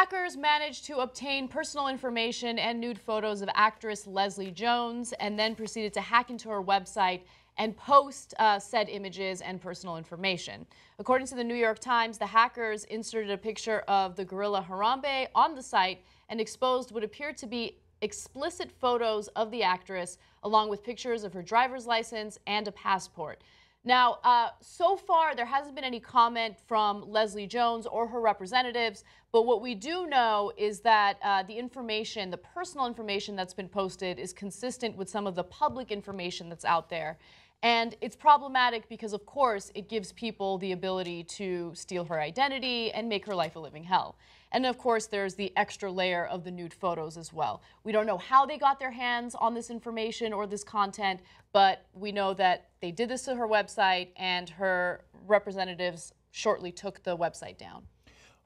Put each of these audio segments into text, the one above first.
Hackers managed to obtain personal information and nude photos of actress Leslie Jones and then proceeded to hack into her website and post uh, said images and personal information. According to the New York Times, the hackers inserted a picture of the gorilla Harambe on the site and exposed what appeared to be explicit photos of the actress, along with pictures of her driver's license and a passport. Now, uh, so far, there hasn't been any comment from Leslie Jones or her representatives, but what we do know is that uh, the information, the personal information that's been posted, is consistent with some of the public information that's out there. And it's problematic because, of course, it gives people the ability to steal her identity and make her life a living hell. And of course, there's the extra layer of the nude photos as well. We don't know how they got their hands on this information or this content, but we know that they did this to her website and her representatives shortly took the website down.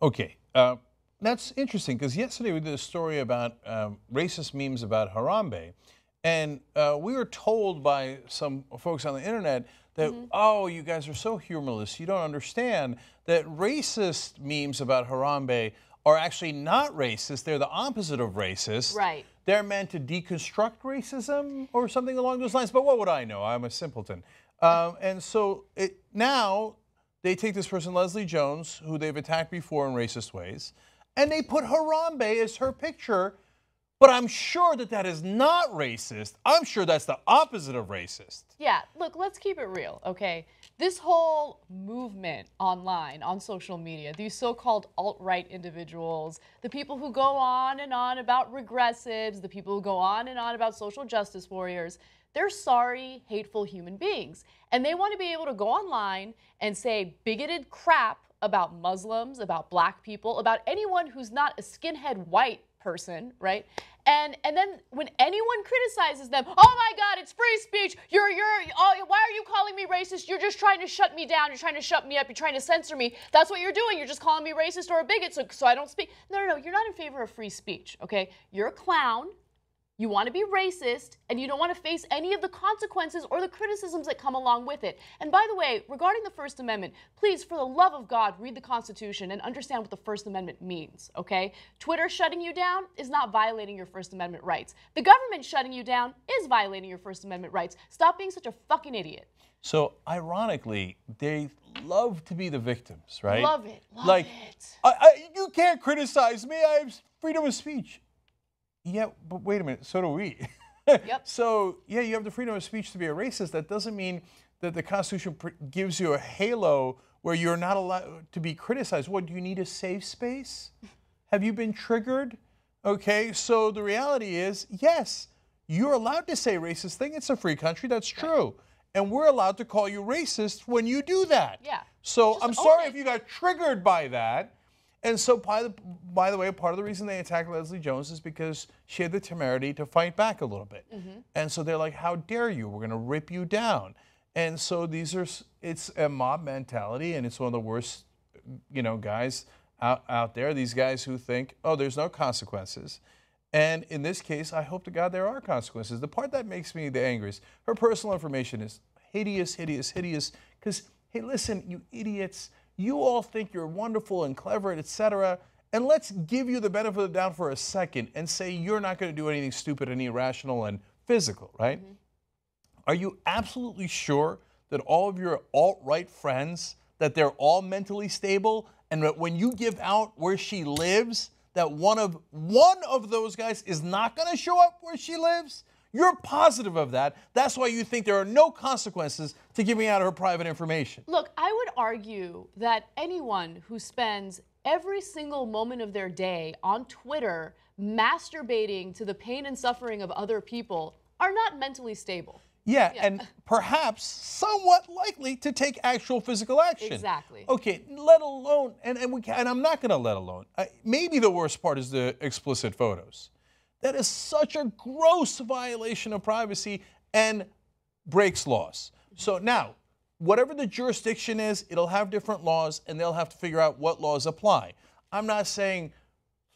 Okay. Uh, that's interesting because yesterday we did a story about um, racist memes about Harambe. And uh, we were told by some folks on the internet that, mm -hmm. oh, you guys are so humorless. You don't understand that racist memes about Harambe are actually not racist. They're the opposite of racist. Right. They're meant to deconstruct racism or something along those lines. But what would I know? I'm a simpleton. Um, and so it, now they take this person, Leslie Jones, who they've attacked before in racist ways, and they put Harambe as her picture but I'm sure that that is not racist. I'm sure that's the opposite of racist. Yeah, look, let's keep it real, okay? This whole movement online, on social media, these so called alt right individuals, the people who go on and on about regressives, the people who go on and on about social justice warriors, they're sorry, hateful human beings. And they want to be able to go online and say bigoted crap about Muslims, about black people, about anyone who's not a skinhead white person, right? And and then when anyone criticizes them, oh my God, it's free speech. You're you're oh, why are you calling me racist? You're just trying to shut me down. You're trying to shut me up. You're trying to censor me. That's what you're doing. You're just calling me racist or a bigot so, so I don't speak. No, no, no. You're not in favor of free speech. Okay, you're a clown. You want to be racist, and you don't want to face any of the consequences or the criticisms that come along with it. And by the way, regarding the First Amendment, please, for the love of God, read the Constitution and understand what the First Amendment means, okay? Twitter shutting you down is not violating your First Amendment rights. The government shutting you down is violating your First Amendment rights. Stop being such a fucking idiot. So, ironically, they love to be the victims, right? Love it. Love like, it. I, I, you can't criticize me. I have freedom of speech. Yeah, but wait a minute, so do we. yep. So, yeah, you have the freedom of speech to be a racist. That doesn't mean that the Constitution gives you a halo where you're not allowed to be criticized. What, do you need a safe space? Have you been triggered? Okay, so the reality is, yes, you're allowed to say racist thing. It's a free country, that's true. Right. And we're allowed to call you racist when you do that. Yeah. So Just I'm sorry it. if you got triggered by that. And so, by the, by the way, part of the reason they attacked Leslie Jones is because she had the temerity to fight back a little bit. Mm-hmm. And so they're like, how dare you? We're going to rip you down. And so these are, it's a mob mentality, and it's one of the worst, you know, guys out, out there. These guys who think, oh, there's no consequences. And in this case, I hope to God there are consequences. The part that makes me the angriest, her personal information is hideous, hideous, hideous. Because, hey, listen, you idiots you all think you're wonderful and clever, and etc. And let's give you the benefit of the doubt for a second and say you're not going to do anything stupid and irrational and physical, right? Mm-hmm. Are you absolutely sure that all of your alt-right friends that they're all mentally stable and that when you give out where she lives, that one of one of those guys is not going to show up where she lives? You're positive of that. That's why you think there are no consequences to giving out her private information. Look, I would argue that anyone who spends every single moment of their day on Twitter masturbating to the pain and suffering of other people are not mentally stable. Yeah, yeah, and perhaps somewhat likely to take actual physical action. Exactly. Okay, let alone, and, and, we and I'm not going to let alone. Uh, maybe the worst part is the explicit photos. That is such a gross violation of privacy and breaks laws. So now, whatever the jurisdiction is, it'll have different laws and they'll have to figure out what laws apply. I'm not saying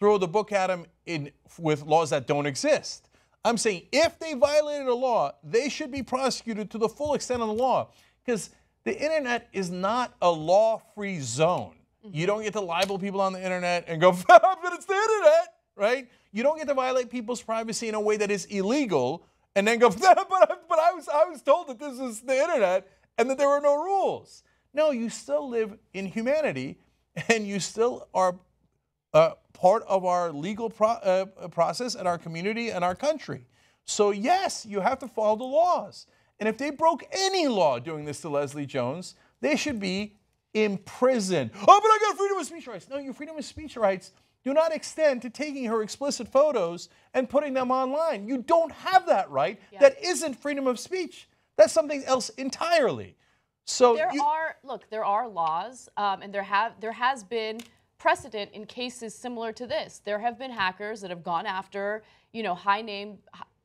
throw the book at them in, with laws that don't exist. I'm saying if they violated a law, they should be prosecuted to the full extent of the law because the internet is not a law free zone. You mm-hmm. don't get to libel people on the internet and go, but it's the internet, right? You don't get to violate people's privacy in a way that is illegal and then go, but, I, but I, was, I was told that this is the internet and that there were no rules. No, you still live in humanity and you still are uh, part of our legal pro- uh, process and our community and our country. So, yes, you have to follow the laws. And if they broke any law doing this to Leslie Jones, they should be imprisoned. Oh, but I got freedom of speech rights. No, your freedom of speech rights do not extend to taking her explicit photos and putting them online. You don't have that right. Yeah. That isn't freedom of speech. That's something else entirely. So there you, are look, there are laws, um, and there have there has been precedent in cases similar to this. There have been hackers that have gone after you know high name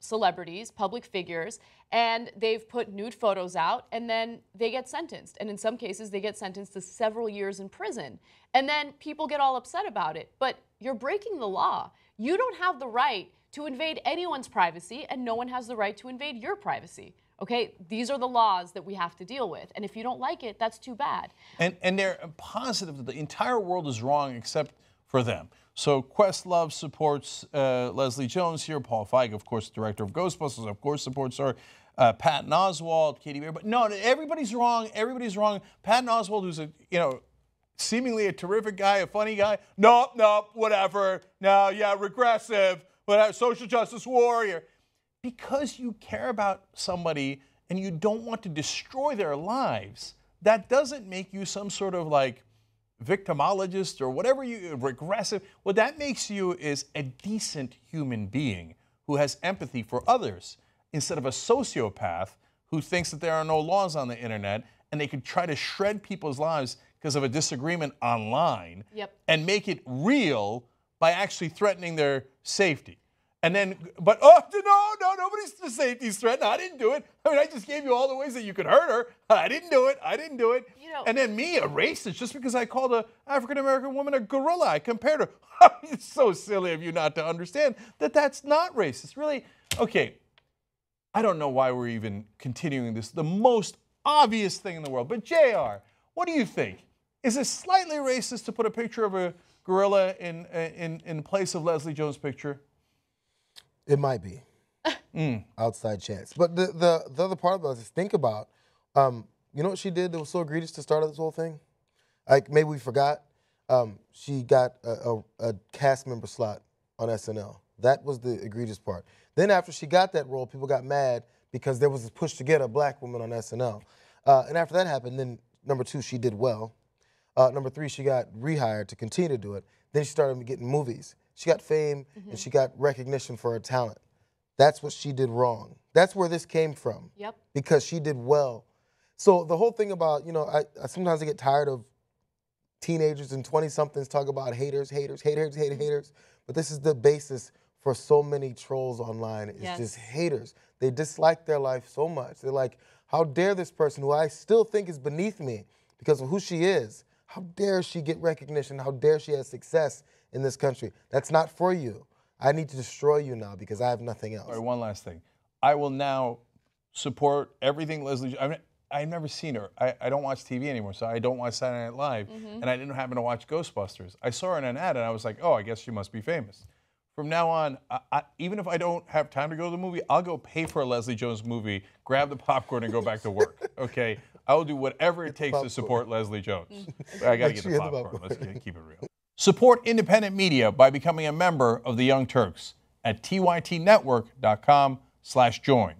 celebrities, public figures, and they've put nude photos out and then they get sentenced. And in some cases, they get sentenced to several years in prison. And then people get all upset about it. But you're breaking the law. You don't have the right to invade anyone's privacy, and no one has the right to invade your privacy. Okay, these are the laws that we have to deal with. And if you don't like it, that's too bad. And, and they're positive that the entire world is wrong except for them. So Questlove supports uh, Leslie Jones here. Paul Feig, of course, director of Ghostbusters, of course, supports her. Uh, Patton Oswalt, Katie Bear, but no, everybody's wrong. Everybody's wrong. Patton Oswalt, who's a you know seemingly a terrific guy, a funny guy. Nope, nope, whatever. No, yeah, regressive, whatever, social justice warrior. Because you care about somebody and you don't want to destroy their lives, that doesn't make you some sort of like victimologist or whatever you regressive. What that makes you is a decent human being who has empathy for others instead of a sociopath who thinks that there are no laws on the internet and they could try to shred people's lives because of a disagreement online yep. and make it real by actually threatening their safety. And then, but oh no, no, nobody's the safety's threatened. I didn't do it. I mean, I just gave you all the ways that you could hurt her. I didn't do it. I didn't do it. You know, and then me, a racist, just because I called a African American woman a gorilla, I compared her. it's so silly of you not to understand that that's not racist. Really, okay. I don't know why we're even continuing this. The most obvious thing in the world. But Jayar, what do you think? Is it slightly racist to put a picture of a gorilla in in in place of Leslie Jones' picture? It might be. mm. Outside chance. But the, the, the other part about this, think about, um, you know what she did that was so egregious to start this whole thing? Like, maybe we forgot. Um, she got a, a, a, cast member slot on SNL. That was the egregious part. Then after she got that role, people got mad because there was this push to get a black woman on SNL. Uh, and after that happened, then number two, she did well. Uh, number three, she got rehired to continue to do it. Then she started getting movies. She got fame mm-hmm. and she got recognition for her talent. That's what she did wrong. That's where this came from. Yep. Because she did well. So the whole thing about, you know, I, I sometimes I get tired of teenagers and 20 somethings talk about haters, haters, haters, haters, haters. But this is the basis for so many trolls online. It's yes. just haters. They dislike their life so much. They're like, how dare this person who I still think is beneath me because of who she is, how dare she get recognition? How dare she have success? in this country. That's not for you. I need to destroy you now because I have nothing else. All right, one last thing. I will now support everything Leslie. I mean, I've never seen her. I, I, don't watch TV anymore, so I don't watch Saturday Night Live, mm-hmm. and I didn't happen to watch Ghostbusters. I saw her in an ad, and I was like, oh, I guess she must be famous. From now on, I, I, even if I don't have time to go to the movie, I'll go pay for a Leslie Jones movie, grab the popcorn, and go back to work. Okay, I will do whatever it takes to support Leslie Jones. Mm. I got to get the popcorn. popcorn. Let's keep it real. Support independent media by becoming a member of the Young Turks at tytnetwork.com slash join.